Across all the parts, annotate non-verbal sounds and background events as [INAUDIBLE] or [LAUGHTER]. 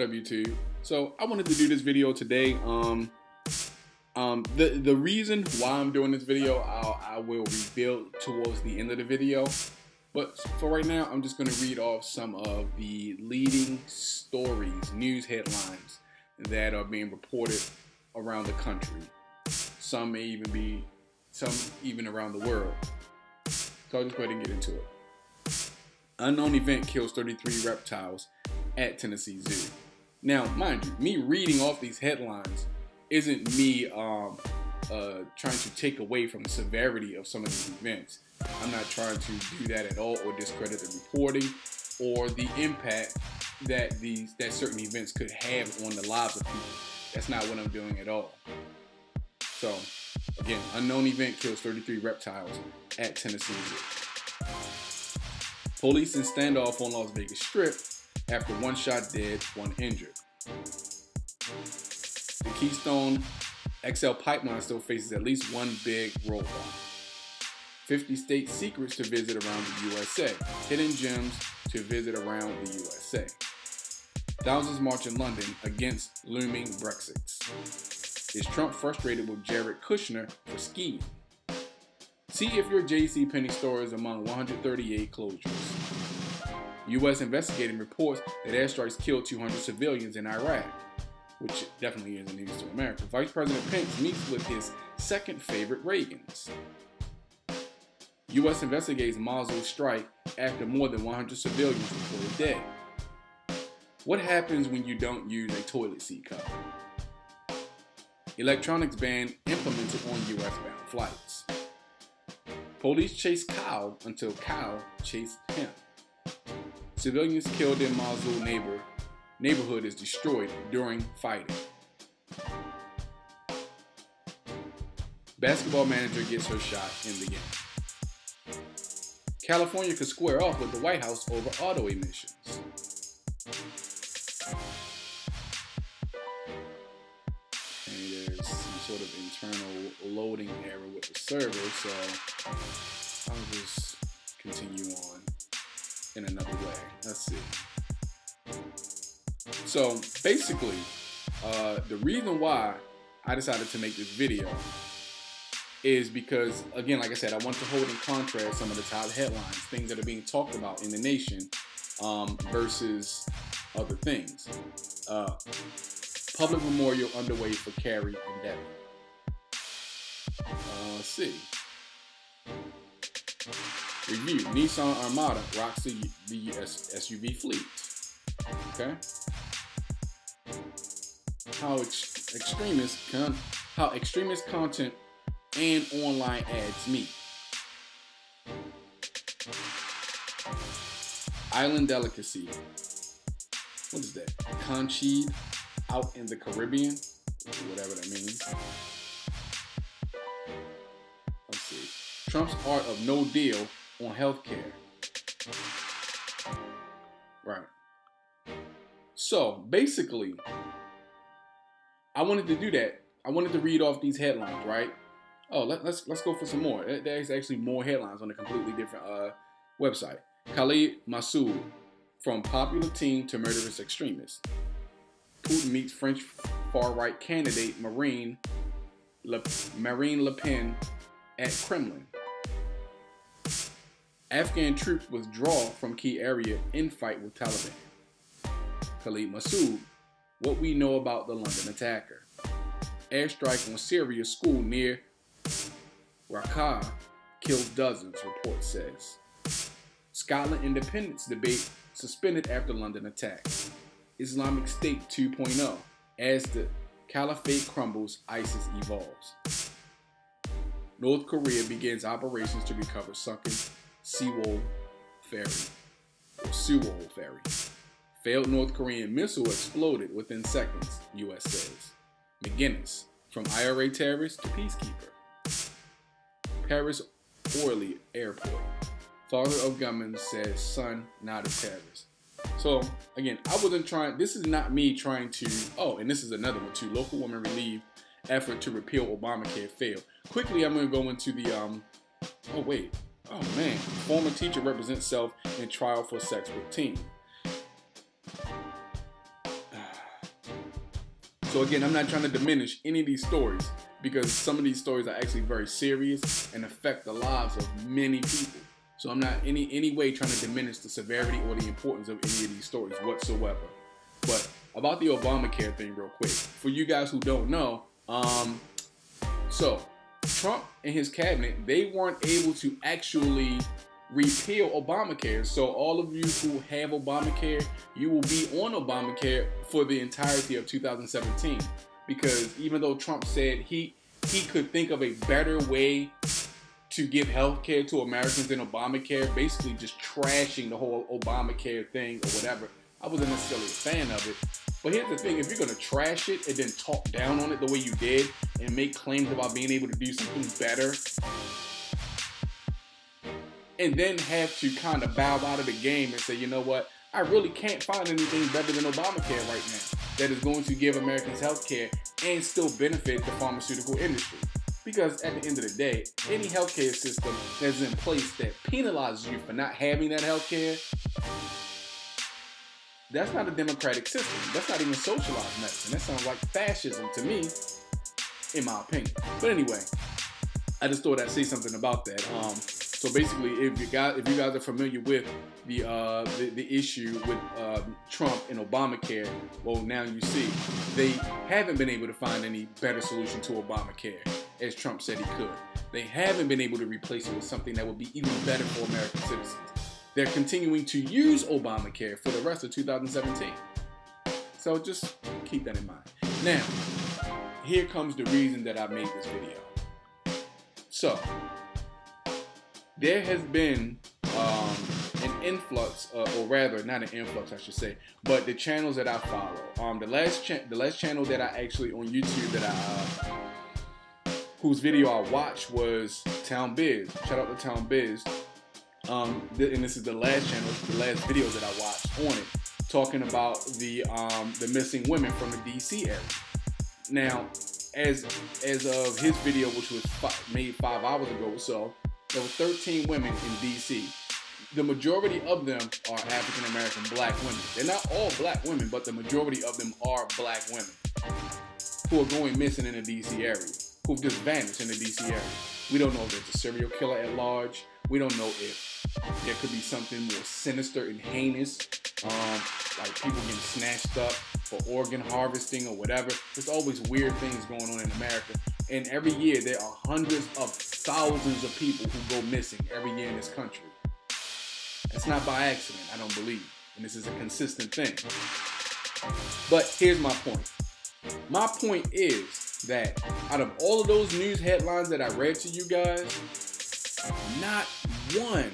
What up, YouTube? So I wanted to do this video today. Um, um, the the reason why I'm doing this video, I'll, I will reveal towards the end of the video. But for right now, I'm just going to read off some of the leading stories, news headlines that are being reported around the country. Some may even be, some even around the world. So I'll just go ahead and get into it. Unknown event kills 33 reptiles at Tennessee Zoo. Now, mind you, me reading off these headlines isn't me um, uh, trying to take away from the severity of some of these events. I'm not trying to do that at all or discredit the reporting or the impact that these that certain events could have on the lives of people. That's not what I'm doing at all. So, again, unknown event kills 33 reptiles at Tennessee Police in standoff on Las Vegas Strip after one shot dead, one injured. The Keystone XL pipeline still faces at least one big roadblock. 50 state secrets to visit around the USA. Hidden gems to visit around the USA. Thousands march in London against looming Brexit. Is Trump frustrated with Jared Kushner for skiing? See if your J.C. Penney store is among 138 closures. U.S. investigating reports that airstrikes killed 200 civilians in Iraq, which definitely isn't news to America. Vice President Pence meets with his second favorite Reagans. U.S. investigates Mosul strike after more than 100 civilians reported dead. What happens when you don't use a toilet seat cover? Electronics ban implemented on U.S. bound flights. Police chase cow until cow chased him. Civilians killed in Mosul neighbor neighborhood is destroyed during fighting. Basketball manager gets her shot in the game. California could square off with the White House over auto emissions. And there's some sort of internal loading error with the server, so I'll just continue on in another Let's see. So basically, uh, the reason why I decided to make this video is because, again, like I said, I want to hold in contrast some of the top headlines, things that are being talked about in the nation um, versus other things. Uh, public memorial underway for Carrie and Debbie. Uh, let's see. Review Nissan Armada rocks the, the SUV fleet. Okay. How ex- extremist con- how extremist content and online ads meet. Island delicacy. What is that? Conchide out in the Caribbean, whatever that means. Let's see. Trump's art of no deal on healthcare. Right. So basically, I wanted to do that. I wanted to read off these headlines, right? Oh, let, us let's, let's go for some more. There's actually more headlines on a completely different uh, website. Khalid Masood, from popular teen to murderous extremist. Putin meets French far-right candidate Marine Le, Marine Le Pen at Kremlin. Afghan troops withdraw from key area in fight with Taliban. Khalid Masood, what we know about the London attacker. Airstrike on Syria school near Raqqa kills dozens, report says. Scotland independence debate suspended after London attack. Islamic State 2.0 as the caliphate crumbles, ISIS evolves. North Korea begins operations to recover sunken Sewol ferry or Sewol ferry. Failed North Korean missile exploded within seconds, U.S. says. McGuinness, from IRA terrorist to peacekeeper. Paris Orly Airport. Father of gunman says son not a terrorist. So again, I wasn't trying. This is not me trying to. Oh, and this is another one too. Local woman relieved effort to repeal Obamacare failed. Quickly, I'm going to go into the. Um. Oh wait. Oh man. Former teacher represents self in trial for sex with [SIGHS] teen. So again, I'm not trying to diminish any of these stories because some of these stories are actually very serious and affect the lives of many people. So I'm not any any way trying to diminish the severity or the importance of any of these stories whatsoever. But about the Obamacare thing, real quick, for you guys who don't know, um, so Trump and his cabinet they weren't able to actually repeal Obamacare. So all of you who have Obamacare, you will be on Obamacare for the entirety of 2017 because even though Trump said he he could think of a better way to give health care to Americans than Obamacare, basically just trashing the whole Obamacare thing or whatever. I wasn't necessarily a fan of it. But here's the thing, if you're gonna trash it and then talk down on it the way you did and make claims about being able to do something better, and then have to kind of bow out of the game and say, you know what, I really can't find anything better than Obamacare right now that is going to give Americans health care and still benefit the pharmaceutical industry. Because at the end of the day, any healthcare system that's in place that penalizes you for not having that healthcare, that's not a democratic system. That's not even socialized medicine. That sounds like fascism to me, in my opinion. But anyway, I just thought I'd say something about that. Um, so basically, if you guys if you guys are familiar with the uh, the, the, issue with uh, Trump and Obamacare, well now you see they haven't been able to find any better solution to Obamacare as Trump said he could. They haven't been able to replace it with something that would be even better for American citizens. They're continuing to use Obamacare for the rest of 2017. So just keep that in mind. Now, here comes the reason that I made this video. So, there has been um, an influx, uh, or rather, not an influx, I should say, but the channels that I follow. Um, the last the last channel that I actually on YouTube that I uh, whose video I watched was Town Biz. Shout out to Town Biz. Um, th- and this is the last channel, the last video that I watched on it, talking about the um, the missing women from the DC area. Now, as as of his video, which was five, made five hours ago or so, there were 13 women in DC. The majority of them are African American black women. They're not all black women, but the majority of them are black women who are going missing in the DC area who've just vanished in the DC area. We don't know if there's a serial killer at large. We don't know if there could be something more sinister and heinous, um, like people getting snatched up for organ harvesting or whatever. There's always weird things going on in America. And every year there are hundreds of thousands of people who go missing every year in this country. It's not by accident, I don't believe. And this is a consistent thing. But here's my point. My point is that out of all of those news headlines that I read to you guys, not one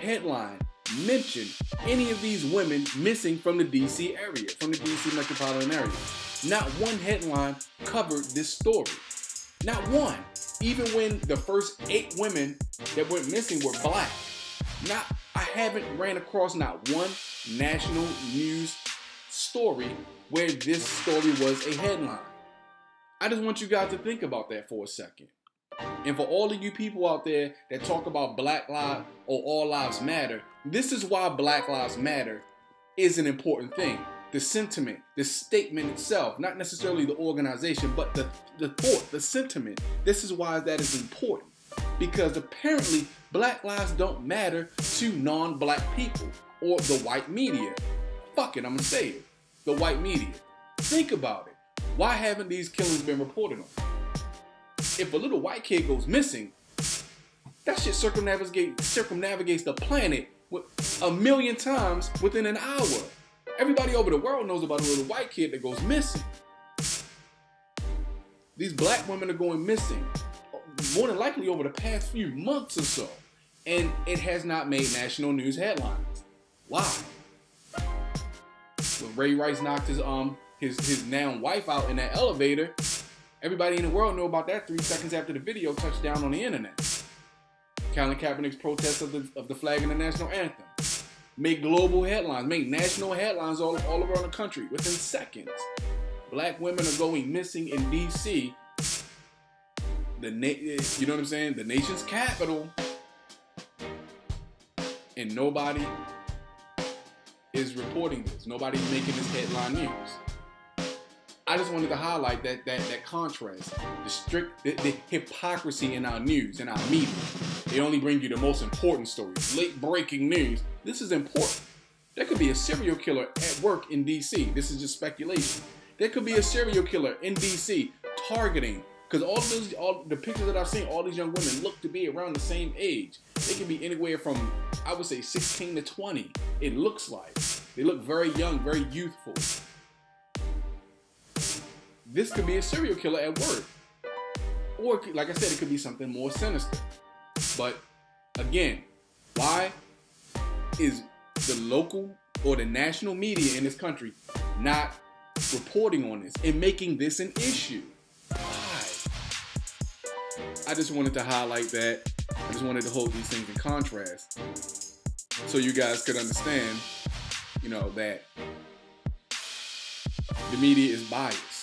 headline mention any of these women missing from the DC area, from the DC metropolitan area. Not one headline covered this story. Not one. Even when the first eight women that went missing were black. Not I haven't ran across not one national news story where this story was a headline. I just want you guys to think about that for a second. And for all of you people out there that talk about Black Lives or All Lives Matter, this is why Black Lives Matter is an important thing. The sentiment, the statement itself, not necessarily the organization, but the, the thought, the sentiment. This is why that is important. Because apparently, black lives don't matter to non black people or the white media. Fuck it, I'm gonna say it. The white media. Think about it. Why haven't these killings been reported on? If a little white kid goes missing, that shit circumnavigates, circumnavigates the planet a million times within an hour. Everybody over the world knows about a little white kid that goes missing. These black women are going missing more than likely over the past few months or so. And it has not made national news headlines. Why? When Ray Rice knocked his um his his now wife out in that elevator. Everybody in the world knew about that three seconds after the video touched down on the internet. Colin Kaepernick's protest of the, of the flag and the national anthem made global headlines, made national headlines all, all around the country within seconds. Black women are going missing in D.C. The na- you know what I'm saying? The nation's capital, and nobody is reporting this. Nobody's making this headline news. I just wanted to highlight that that that contrast, the strict, the, the hypocrisy in our news, and our media. They only bring you the most important stories, late breaking news. This is important. There could be a serial killer at work in D.C. This is just speculation. There could be a serial killer in D.C. targeting because all those, all the pictures that I've seen, all these young women look to be around the same age. They can be anywhere from, I would say, 16 to 20. It looks like they look very young, very youthful. This could be a serial killer at work, or like I said, it could be something more sinister. But again, why is the local or the national media in this country not reporting on this and making this an issue? Why? I just wanted to highlight that. I just wanted to hold these things in contrast so you guys could understand, you know, that the media is biased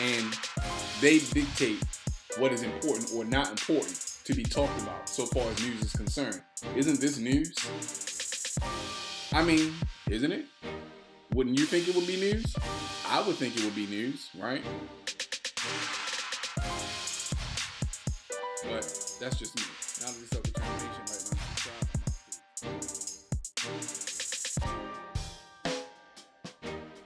and they dictate what is important or not important to be talked about so far as news is concerned. Isn't this news? I mean, isn't it? Wouldn't you think it would be news? I would think it would be news, right? But that's just me. Now that it's right now,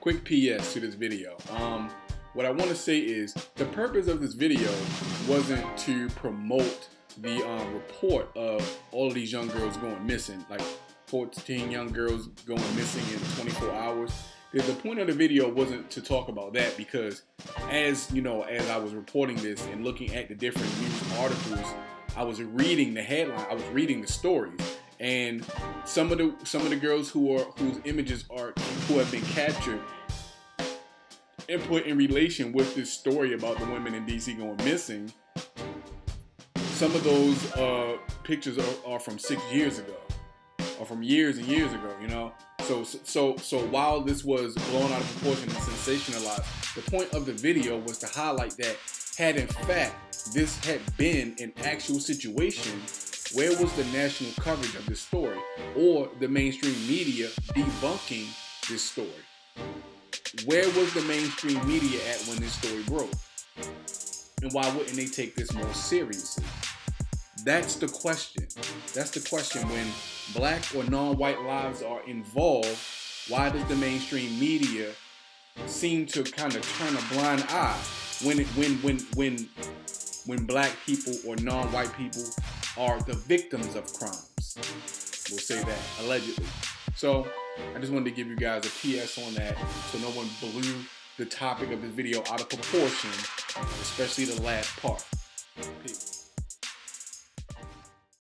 Quick PS to this video. Um, what I want to say is the purpose of this video wasn't to promote the um, report of all of these young girls going missing, like 14 young girls going missing in 24 hours. The point of the video wasn't to talk about that because as you know as i was reporting this and looking at the different news articles i was reading the headline i was reading the stories. And some of the some of the girls who are whose images are who have been captured and put in relation with this story about the women in dc going missing some of those uh, pictures are, are from six years ago or from years and years ago you know so, so, so while this was blown out of proportion and sensationalized, the point of the video was to highlight that had in fact this had been an actual situation, where was the national coverage of this story or the mainstream media debunking this story? Where was the mainstream media at when this story broke? And why wouldn't they take this more seriously? That's the question. That's the question when black or non-white lives are involved, why does the mainstream media seem to kind of turn a blind eye when it, when when when when black people or non-white people are the victims of crimes? We'll say that allegedly. So I just wanted to give you guys a PS on that so no one blew the topic of this video out of proportion, especially the last part. Peace.